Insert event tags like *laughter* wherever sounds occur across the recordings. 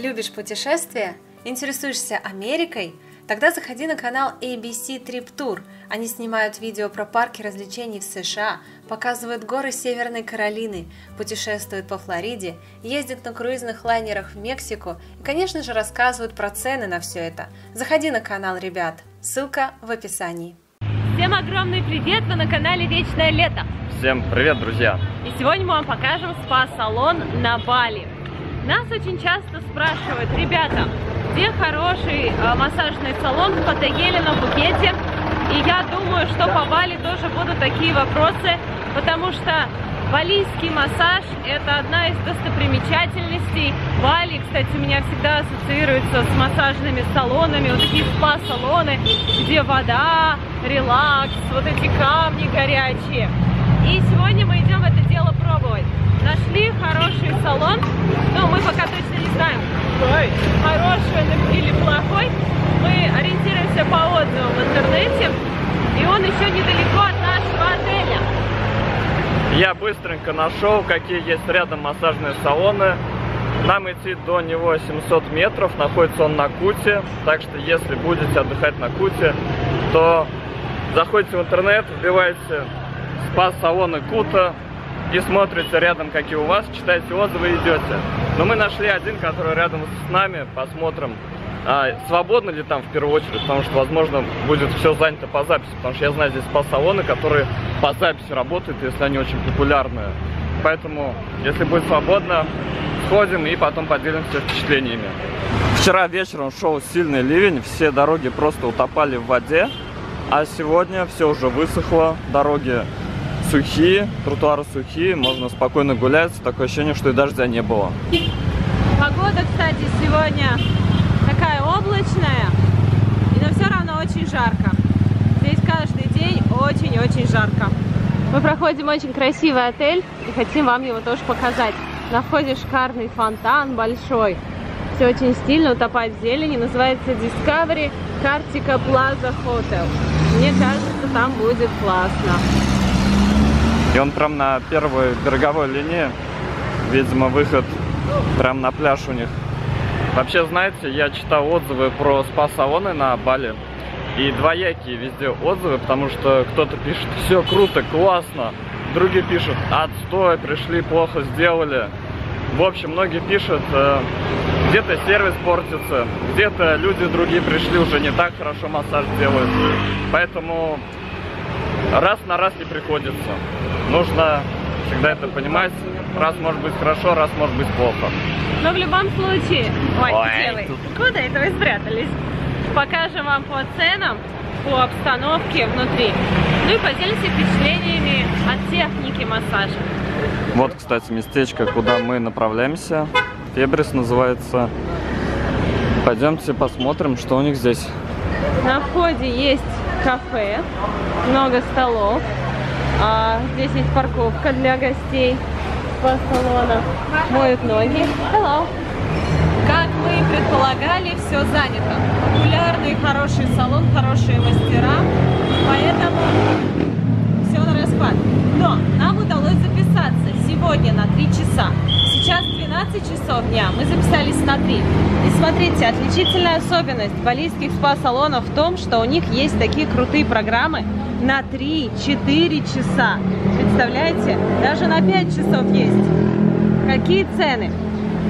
Любишь путешествия? Интересуешься Америкой? Тогда заходи на канал ABC Trip Tour. Они снимают видео про парки развлечений в США, показывают горы Северной Каролины, путешествуют по Флориде, ездят на круизных лайнерах в Мексику и, конечно же, рассказывают про цены на все это. Заходи на канал, ребят. Ссылка в описании. Всем огромный привет! Вы на канале Вечное Лето. Всем привет, друзья! И сегодня мы вам покажем спа-салон на Бали. Нас очень часто спрашивают, ребята, где хороший э, массажный салон в Паттайеле на Пхукете? И я думаю, что по Бали тоже будут такие вопросы, потому что балийский массаж – это одна из достопримечательностей. Бали, кстати, у меня всегда ассоциируется с массажными салонами, вот такие спа-салоны, где вода, релакс, вот эти камни горячие. И сегодня мы идем это дело пробовать. Нашли хороший салон, но мы пока точно не знаем, хороший он или плохой. Мы ориентируемся по отзывам в интернете, и он еще недалеко от нашего отеля. Я быстренько нашел, какие есть рядом массажные салоны. Нам идти до него 700 метров, находится он на Куте, так что если будете отдыхать на Куте, то заходите в интернет, вбиваете спа-салоны Кута, и смотрите рядом, какие у вас, читаете отзывы и идете. Но мы нашли один, который рядом с нами, посмотрим, а, свободно ли там в первую очередь, потому что, возможно, будет все занято по записи, потому что я знаю здесь спа-салоны, которые по записи работают, если они очень популярные. Поэтому, если будет свободно, сходим и потом поделимся впечатлениями. Вчера вечером шел сильный ливень, все дороги просто утопали в воде, а сегодня все уже высохло, дороги сухие, тротуары сухие, можно спокойно гулять. Такое ощущение, что и дождя не было. Погода, кстати, сегодня такая облачная, но все равно очень жарко. Здесь каждый день очень-очень жарко. Мы проходим очень красивый отель и хотим вам его тоже показать. На входе шикарный фонтан большой. Все очень стильно, утопает в зелени. Называется Discovery Kartika Plaza Hotel. Мне кажется, там будет классно. И он прям на первой береговой линии. Видимо, выход прям на пляж у них. Вообще, знаете, я читал отзывы про спа-салоны на Бали. И двоякие везде отзывы, потому что кто-то пишет, все круто, классно. Другие пишут, отстой, пришли, плохо сделали. В общем, многие пишут, э, где-то сервис портится, где-то люди другие пришли, уже не так хорошо массаж делают. Поэтому раз на раз не приходится. Нужно всегда это понимать. Раз может быть хорошо, раз может быть плохо. Но в любом случае... Ой, Ой, делай. Куда это вы спрятались? Покажем вам по ценам, по обстановке внутри. Ну и поделимся впечатлениями от техники массажа. Вот, кстати, местечко, куда мы направляемся. Фебрис называется. Пойдемте посмотрим, что у них здесь. На входе есть кафе, много столов. А, здесь есть парковка для гостей по салона. Моют ноги. Hello. Как мы и предполагали, все занято. Популярный хороший салон, хорошие мастера. Поэтому все на распад. Но нам удалось записаться сегодня на 3 часа. Сейчас 12 часов дня, мы записались на 3. И смотрите, отличительная особенность балийских спа-салонов в том, что у них есть такие крутые программы на 3-4 часа. Представляете? Даже на 5 часов есть. Какие цены?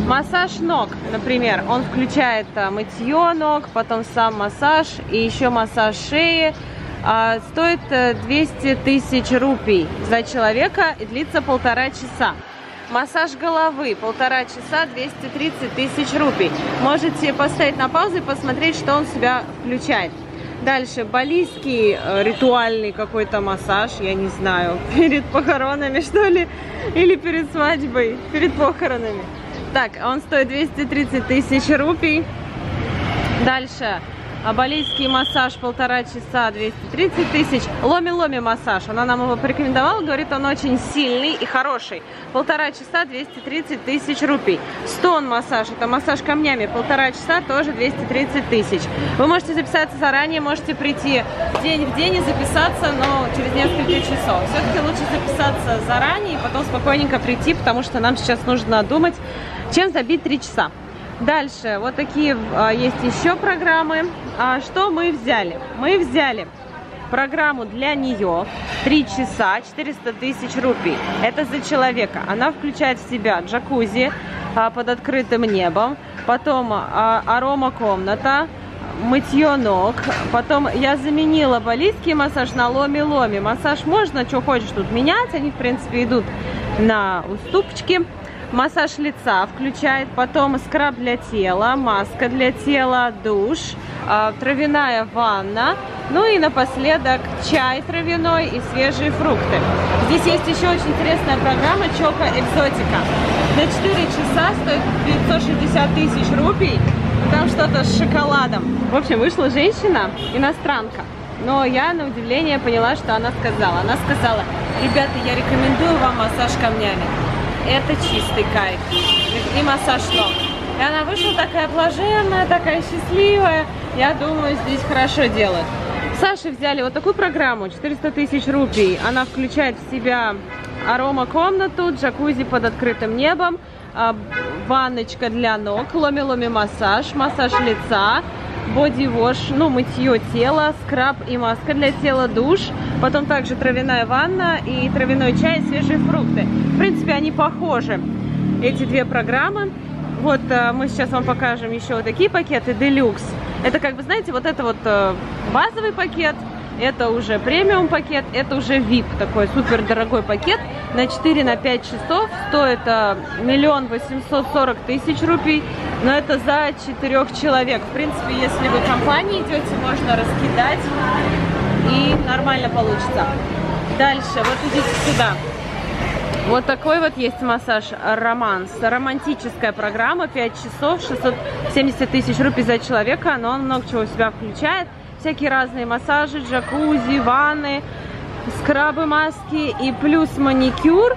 Массаж ног, например, он включает а, мытье ног, потом сам массаж и еще массаж шеи. А, стоит э, 200 тысяч рупий за человека и длится полтора часа. Массаж головы полтора часа 230 тысяч рупий. Можете поставить на паузу и посмотреть, что он себя включает. Дальше балийский э, ритуальный какой-то массаж, я не знаю, *laughs* перед похоронами что ли, или перед свадьбой, перед похоронами. Так, он стоит 230 тысяч рупий. Дальше. А балийский массаж полтора часа 230 тысяч. Ломи-ломи массаж. Она нам его порекомендовала. Говорит, он очень сильный и хороший. Полтора часа 230 тысяч рупий. Стон массаж. Это массаж камнями. Полтора часа тоже 230 тысяч. Вы можете записаться заранее, можете прийти день в день и записаться, но через несколько часов. Все-таки лучше записаться заранее и потом спокойненько прийти, потому что нам сейчас нужно думать, чем забить 3 часа. Дальше, вот такие а, есть еще программы. А, что мы взяли? Мы взяли программу для нее 3 часа 400 тысяч рупий. Это за человека. Она включает в себя джакузи а, под открытым небом, потом а, арома комната, мытье ног. Потом я заменила балийский массаж на ломи-ломи. Массаж можно, что хочешь тут менять. Они, в принципе, идут на уступочки массаж лица включает, потом скраб для тела, маска для тела, душ, э, травяная ванна, ну и напоследок чай травяной и свежие фрукты. Здесь есть еще очень интересная программа Чока Экзотика. На 4 часа стоит 560 тысяч рупий, там что-то с шоколадом. В общем, вышла женщина, иностранка, но я на удивление поняла, что она сказала. Она сказала, ребята, я рекомендую вам массаж камнями это чистый кайф. И массаж ног. И она вышла такая блаженная, такая счастливая. Я думаю, здесь хорошо делают. Саши взяли вот такую программу, 400 тысяч рупий. Она включает в себя арома-комнату, джакузи под открытым небом, а, ванночка для ног, ломи-ломи массаж, массаж лица, боди-вош, ну, мытье тела, скраб и маска для тела, душ. Потом также травяная ванна и травяной чай, свежие фрукты. В принципе, они похожи, эти две программы. Вот э, мы сейчас вам покажем еще вот такие пакеты Deluxe. Это как бы, знаете, вот это вот э, базовый пакет, это уже премиум пакет, это уже VIP, такой супер дорогой пакет на 4 на 5 часов. Стоит э, миллион восемьсот сорок тысяч рупий, но это за четырех человек. В принципе, если вы в компании идете, можно раскидать и нормально получится. Дальше, вот идите сюда. Вот такой вот есть массаж романс. Романтическая программа, 5 часов, 670 тысяч рупий за человека, но он много чего в себя включает всякие разные массажи, джакузи, ванны, скрабы, маски и плюс маникюр.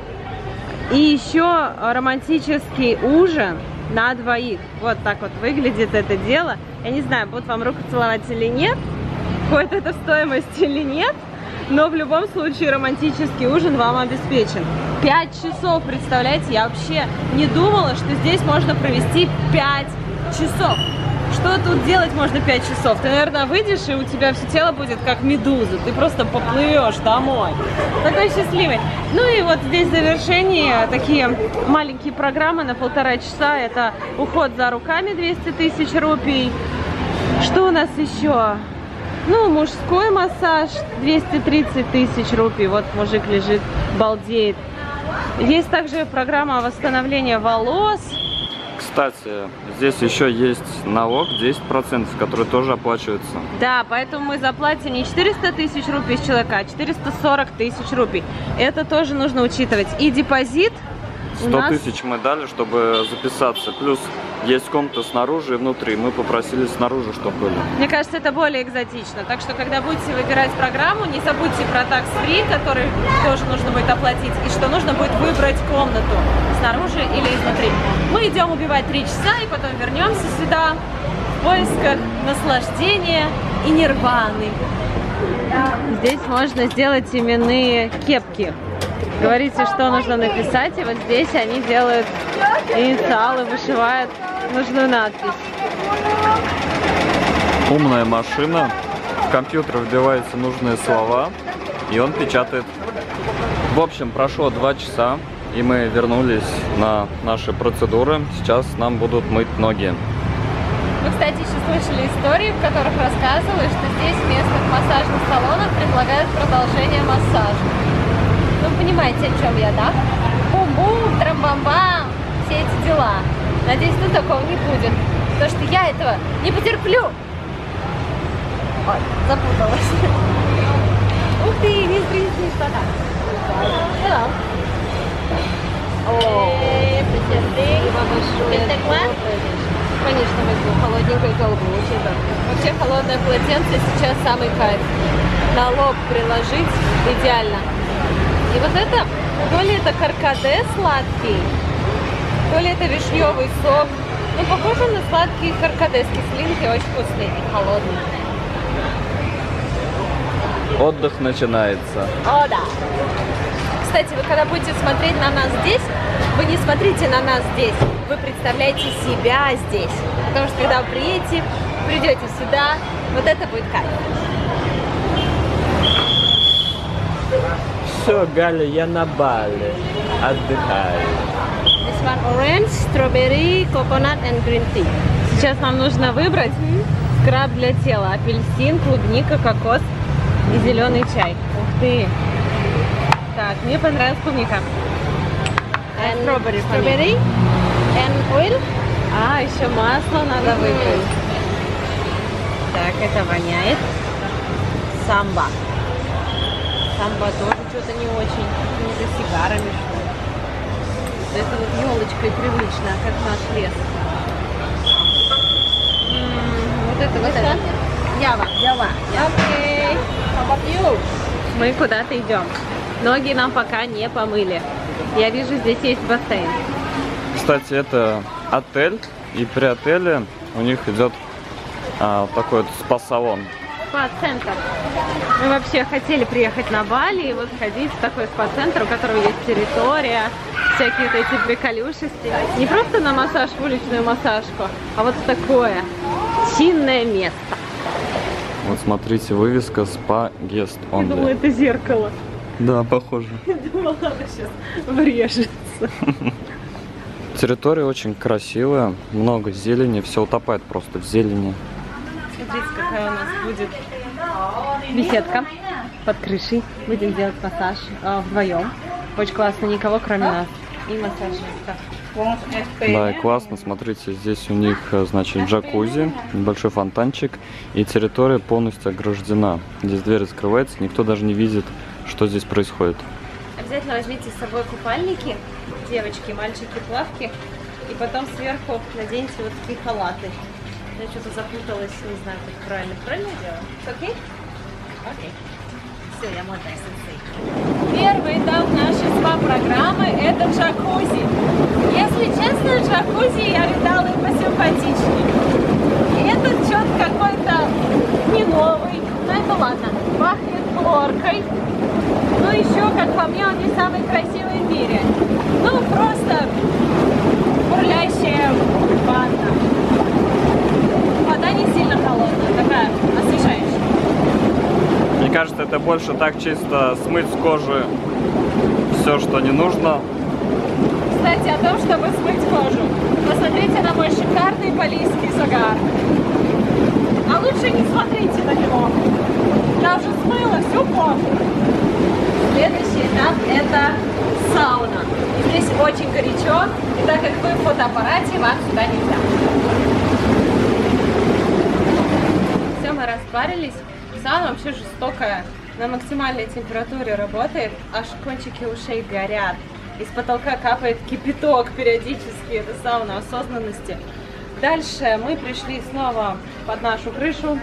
И еще романтический ужин на двоих. Вот так вот выглядит это дело. Я не знаю, будут вам руку целовать или нет, входит это в стоимость или нет, но в любом случае романтический ужин вам обеспечен. Пять часов, представляете, я вообще не думала, что здесь можно провести пять часов. Что тут делать можно 5 часов? Ты, наверное, выйдешь, и у тебя все тело будет как медуза. Ты просто поплывешь домой. Такой счастливый. Ну и вот здесь в завершении такие маленькие программы на полтора часа. Это уход за руками 200 тысяч рупий. Что у нас еще? Ну, мужской массаж 230 тысяч рупий. Вот мужик лежит, балдеет. Есть также программа восстановления волос кстати, здесь еще есть налог 10%, который тоже оплачивается. Да, поэтому мы заплатим не 400 тысяч рупий с человека, а 440 тысяч рупий. Это тоже нужно учитывать. И депозит 100 нас... тысяч мы дали, чтобы записаться. Плюс есть комната снаружи и внутри. Мы попросили снаружи, чтобы были. Мне кажется, это более экзотично. Так что, когда будете выбирать программу, не забудьте про free, который тоже нужно будет оплатить, и что нужно будет выбрать комнату снаружи или изнутри. Мы идем убивать 3 часа, и потом вернемся сюда в поисках наслаждения и нирваны. Здесь можно сделать именные кепки. Говорите, что нужно написать, и вот здесь они делают инициалы, вышивают нужную надпись. Умная машина. В компьютер вбиваются нужные слова, и он печатает. В общем, прошло два часа, и мы вернулись на наши процедуры. Сейчас нам будут мыть ноги. Вы, кстати, еще слышали истории, в которых рассказывают, что здесь в местных массажных салонах предлагают продолжение массажа. Ну, понимаете, о чем я, да? Бум-бум, трам-бам-бам, все эти дела. Надеюсь, тут такого не будет. Потому что я этого не потерплю. Ой, запуталась. Ух ты, не стрясни, что так. Hello. Конечно, возьму холодненькую колбу, очень да. Вообще холодное полотенце сейчас самый кайф. На лоб приложить идеально. И вот это, то ли это каркаде сладкий, то ли это вишневый сок. Ну, похоже на сладкий каркаде с кислинкой, очень вкусный и холодный. Отдых начинается. О, да. Кстати, вы когда будете смотреть на нас здесь, вы не смотрите на нас здесь, вы представляете себя здесь. Потому что когда вы приедете, придете сюда, вот это будет кайф. Все, Галя, я на Бали. Отдыхаю. This one orange, strawberry, coconut and green tea. Сейчас нам нужно выбрать скраб для тела. Апельсин, клубника, кокос и зеленый чай. Ух ты! Так, мне понравилась клубника. And Strawberry, strawberry and oil. А, еще масло надо выбрать. Так, это воняет. Самба. Самба тоже что-то не очень. Какими-то сигарами, что ли. Это вот елочкой привычно, как наш лес. М, Вот это вот это. Ява. Ява. Окей. Мы куда-то идем. Ноги нам пока не помыли. Я вижу, здесь есть бассейн. Кстати, это отель, и при отеле у них идет а, такой вот спа-салон. Спа-центр. Мы вообще хотели приехать на Бали и вот сходить в такой спа-центр, у которого есть территория, всякие вот эти приколюшести. Не просто на массаж, в уличную массажку, а вот в такое чинное место. Вот смотрите, вывеска спа гест Я думала, это зеркало. Да, похоже. *laughs* Я думала, она сейчас врежется. Территория очень красивая, много зелени, все утопает просто в зелени. Смотрите, какая у нас будет беседка под крышей. Будем делать массаж а, вдвоем. Очень классно, никого кроме нас. И массажиста. Да, и классно, смотрите, здесь у них, э, значит, джакузи, небольшой фонтанчик, и территория полностью ограждена. Здесь дверь закрывается, никто даже не видит, что здесь происходит. Обязательно возьмите с собой купальники, девочки, мальчики, плавки. И потом сверху наденьте вот такие халаты. Я что-то запуталась, не знаю, как правильно. Правильно делаю? Окей? Окей. Все, я модная сенсей. Первый этап нашей СПА-программы – это джакузи. Если честно, джакузи я видала и посимпатичнее. И этот что-то какой-то не новый, но это ладно. Пахнет хлоркой. Ну еще, как по мне, он не самый красивый в мире. Ну, просто бурлящая ванна. Вода не сильно холодная, такая освежающая. Мне кажется, это больше так чисто смыть с кожи все, что не нужно. Кстати, о том, чтобы смыть кожу. Посмотрите на мой шикарный балийский загар. А лучше не смотрите на него. Я уже смыла всю кожу. Следующий этап это сауна. Здесь очень горячо, и так как вы в фотоаппарате, вам сюда нельзя. Все, мы распарились. Сауна вообще жестокая. На максимальной температуре работает, аж кончики ушей горят. Из потолка капает кипяток периодически. Это сауна осознанности. Дальше мы пришли снова под нашу крышу.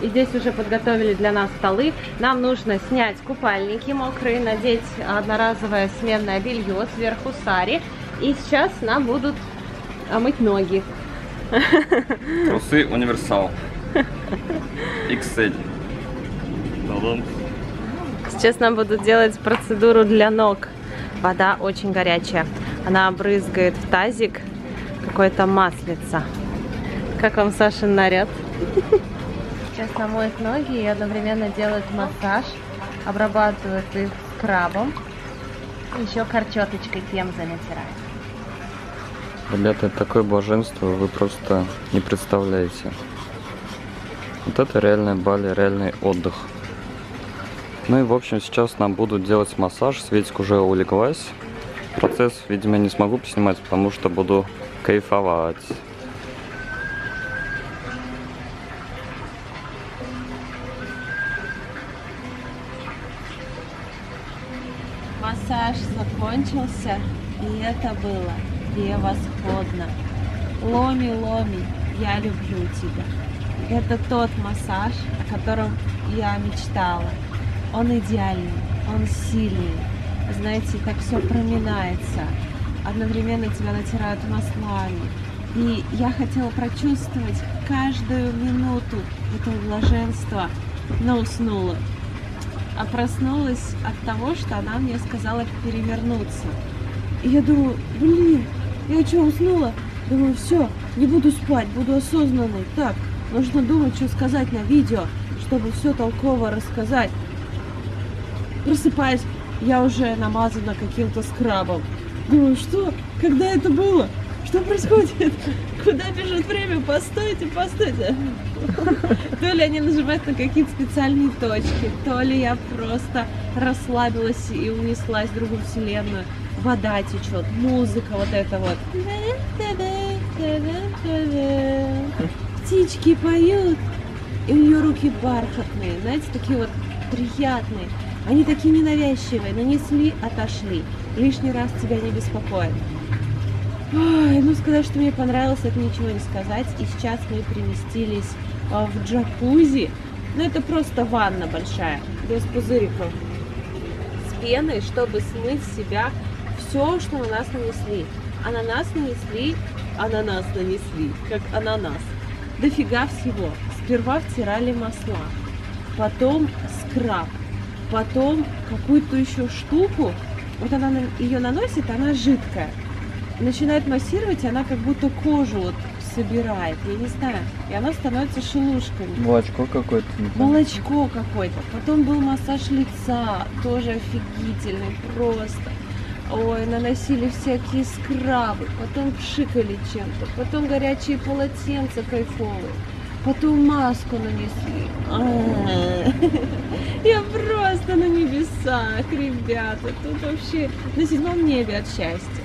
И здесь уже подготовили для нас столы. Нам нужно снять купальники мокрые, надеть одноразовое сменное белье, сверху сари. И сейчас нам будут мыть ноги. Трусы универсал. *laughs* XL. Сейчас нам будут делать процедуру для ног. Вода очень горячая. Она брызгает в тазик какое-то маслица. Как вам Сашин наряд? Сейчас намоют ноги и одновременно делают массаж. Обрабатывают их скрабом. Еще корчеточкой пемзой натирают. Ребята, это такое блаженство, вы просто не представляете. Вот это реальная Бали, реальный отдых. Ну и в общем сейчас нам будут делать массаж, Светик уже улеглась. Процесс, видимо, не смогу поснимать, потому что буду кайфовать. Массаж закончился, и это было превосходно. Ломи, Ломи, я люблю тебя. Это тот массаж, о котором я мечтала. Он идеальный, он сильный. Знаете, так все проминается. Одновременно тебя натирают маслами. И я хотела прочувствовать каждую минуту этого блаженства, но уснула. а проснулась от того, что она мне сказала перевернуться. И я думаю, блин, я что, уснула? Думаю, все, не буду спать, буду осознанной. Так, нужно думать, что сказать на видео, чтобы все толково рассказать. Просыпаюсь, я уже намазана каким-то скрабом. Думаю, что? Когда это было? Что происходит? *laughs* Куда бежит время? Постойте, постойте. *laughs* То ли они нажимают на какие-то специальные точки, то ли я просто расслабилась и унеслась в другую вселенную. Вода течет, музыка вот это вот. Птички поют, и у нее руки бархатные, знаете, такие вот приятные. Они такие ненавязчивые, нанесли, отошли. Лишний раз тебя не беспокоит. Ой, ну сказать, что мне понравилось, это ничего не сказать. И сейчас мы переместились а, в джакузи. Ну это просто ванна большая, без пузыриков. С пеной, чтобы смыть с себя все, что на нас нанесли. А на нас нанесли, а на нас нанесли, как ананас. Дофига всего. Сперва втирали масла, потом скраб, потом какую-то еще штуку. Вот она ее наносит, она жидкая начинает массировать, она как будто кожу вот собирает, я не знаю, и она становится шелушками. Молочко какое-то. Молочко какое-то. Потом был массаж лица, тоже офигительный просто. Ой, наносили всякие скрабы, потом пшикали чем-то, потом горячие полотенца кайфовые, потом маску нанесли. *laughs* Я просто на небесах, ребята, тут вообще на седьмом небе от счастья.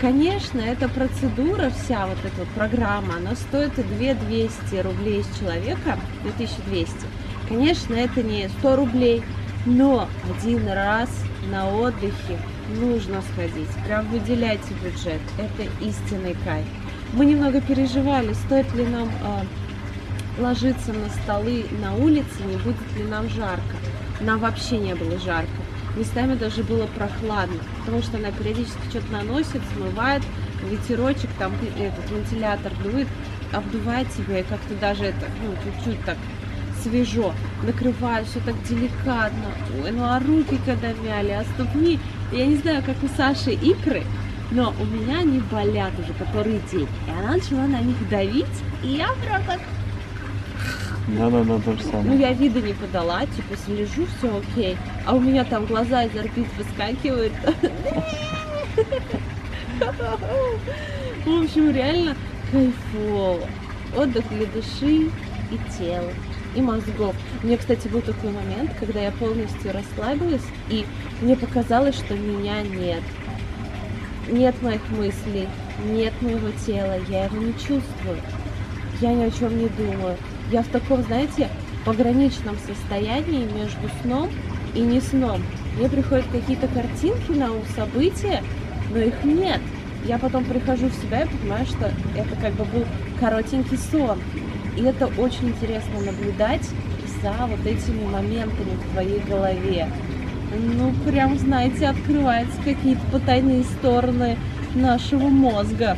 Конечно, эта процедура, вся вот эта вот программа, она стоит 2200 рублей с человека, 2200. Конечно, это не 100 рублей, но один раз на отдыхе нужно сходить. Прям выделяйте бюджет. Это истинный кайф. Мы немного переживали, стоит ли нам э, ложиться на столы на улице, не будет ли нам жарко. Нам вообще не было жарко местами даже было прохладно, потому что она периодически что-то наносит, смывает, ветерочек, там этот вентилятор дует, обдувает тебя, и как-то даже это, ну, чуть-чуть так свежо, накрывает, все так деликатно. Ой, ну а руки когда мяли, а ступни, я не знаю, как у Саши икры, но у меня они болят уже который день. И она начала на них давить, и я прям да-да-да, то же самое. Ну, я вида не подала, типа, слежу, все окей. А у меня там глаза из орбит выскакивают. *laughs* В общем, реально кайфово. Отдых для души и тела, и мозгов. Мне, кстати, был такой момент, когда я полностью расслабилась, и мне показалось, что меня нет. Нет моих мыслей, нет моего тела, я его не чувствую. Я ни о чем не думаю я в таком, знаете, пограничном состоянии между сном и не сном. Мне приходят какие-то картинки на ум, события, но их нет. Я потом прихожу в себя и понимаю, что это как бы был коротенький сон. И это очень интересно наблюдать за вот этими моментами в твоей голове. Ну, прям, знаете, открываются какие-то потайные стороны нашего мозга.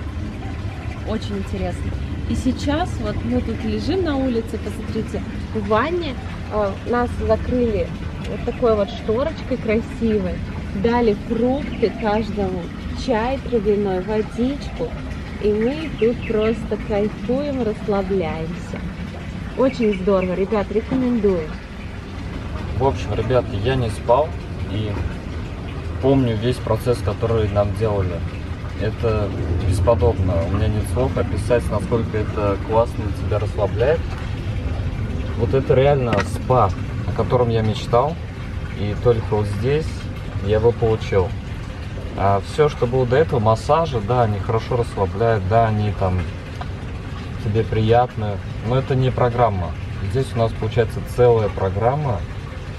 Очень интересно. И сейчас вот мы тут лежим на улице, посмотрите, в ванне э, нас закрыли вот такой вот шторочкой красивой, дали фрукты каждому, чай травяной, водичку, и мы тут просто кайфуем, расслабляемся. Очень здорово, ребят, рекомендую. В общем, ребят, я не спал и помню весь процесс, который нам делали это бесподобно. У меня нет слов описать, насколько это классно тебя расслабляет. Вот это реально спа, о котором я мечтал. И только вот здесь я его получил. А все, что было до этого, массажи, да, они хорошо расслабляют, да, они там тебе приятны, но это не программа. Здесь у нас получается целая программа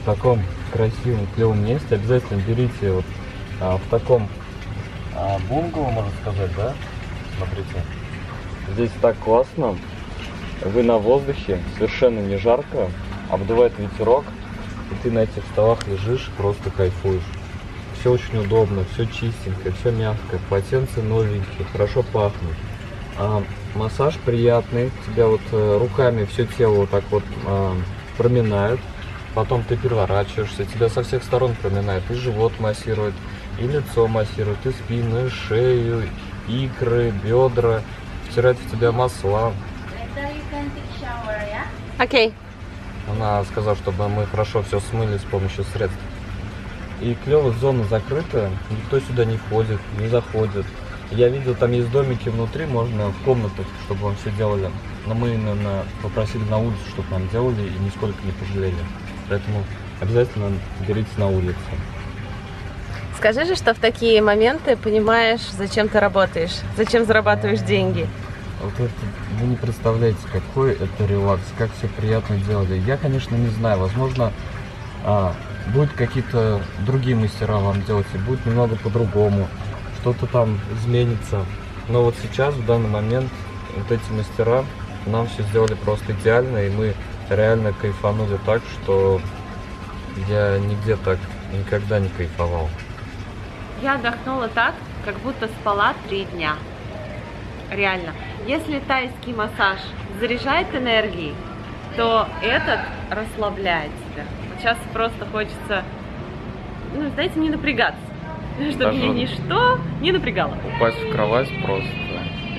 в таком красивом, клевом месте. Обязательно берите вот а, в таком а, бунгало, можно сказать, да? Смотрите. Здесь так классно. Вы на воздухе, совершенно не жарко, обдувает ветерок, и ты на этих столах лежишь, просто кайфуешь. Все очень удобно, все чистенькое, все мягкое, полотенце новенькие, хорошо пахнет. А, массаж приятный, тебя вот э, руками все тело вот так вот а, проминают. Потом ты переворачиваешься, тебя со всех сторон проминает, и живот массирует, и лицо массирует, и спину, и шею, икры, бедра, втирает в тебя масла. Окей. Okay. Она сказала, чтобы мы хорошо все смыли с помощью средств. И клево, зона закрытая, никто сюда не входит, не заходит. Я видел, там есть домики внутри, можно в комнатах, чтобы вам все делали. Но мы именно попросили на улицу, чтобы нам делали, и нисколько не пожалели. Поэтому обязательно берите на улицу. Скажи же, что в такие моменты понимаешь, зачем ты работаешь, зачем зарабатываешь деньги. Вот это, вы не представляете, какой это релакс, как все приятно делали. Я, конечно, не знаю, возможно, а, будут какие-то другие мастера вам делать, и будет немного по-другому, что-то там изменится. Но вот сейчас, в данный момент, вот эти мастера нам все сделали просто идеально, и мы реально кайфанули так, что я нигде так никогда не кайфовал. Я отдохнула так, как будто спала три дня. Реально. Если тайский массаж заряжает энергией, то этот расслабляет тебя. Сейчас просто хочется, ну, знаете, не напрягаться. *laughs* Чтобы Даже мне ничто не напрягало. Упасть в кровать просто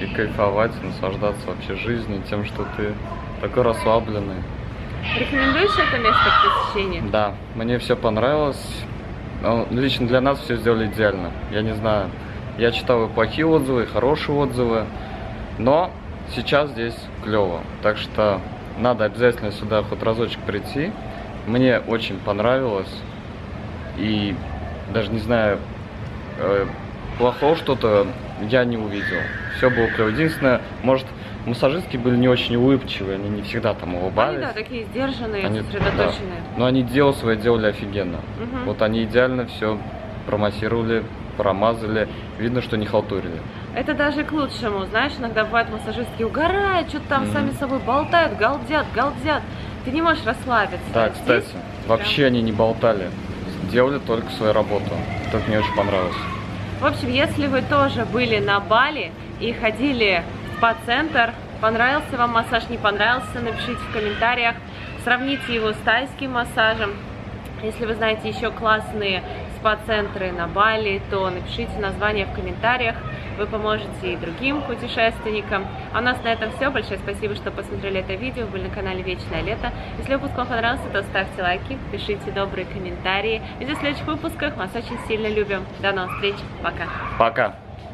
и кайфовать, наслаждаться вообще жизнью, тем, что ты такой расслабленный. Рекомендуешь это место к посещению? Да, мне все понравилось. Ну, лично для нас все сделали идеально. Я не знаю, я читал и плохие отзывы, и хорошие отзывы, но сейчас здесь клево. Так что надо обязательно сюда хоть разочек прийти. Мне очень понравилось. И даже не знаю, э, плохого что-то я не увидел. Все было клево. Единственное, может, массажистки были не очень улыбчивые, они не всегда там улыбались. Они, да, такие сдержанные, они, сосредоточенные. Да. Но они дело свое делали офигенно. Угу. Вот они идеально все промассировали, промазали. Видно, что не халтурили. Это даже к лучшему. Знаешь, иногда бывают массажистки угорают, что-то там mm. сами собой болтают, галдят, галдят. Ты не можешь расслабиться. Да, кстати, Здесь вообще прям... они не болтали. Делали только свою работу. Это мне очень понравилось. В общем, если вы тоже были на Бали и ходили спа-центр, понравился вам массаж, не понравился, напишите в комментариях. Сравните его с тайским массажем. Если вы знаете еще классные спа-центры на Бали, то напишите название в комментариях. Вы поможете и другим путешественникам. А у нас на этом все. Большое спасибо, что посмотрели это видео. Вы были на канале Вечное Лето. Если выпуск вам понравился, то ставьте лайки, пишите добрые комментарии. Ведь в следующих выпусках вас очень сильно любим. До новых встреч. Пока. Пока.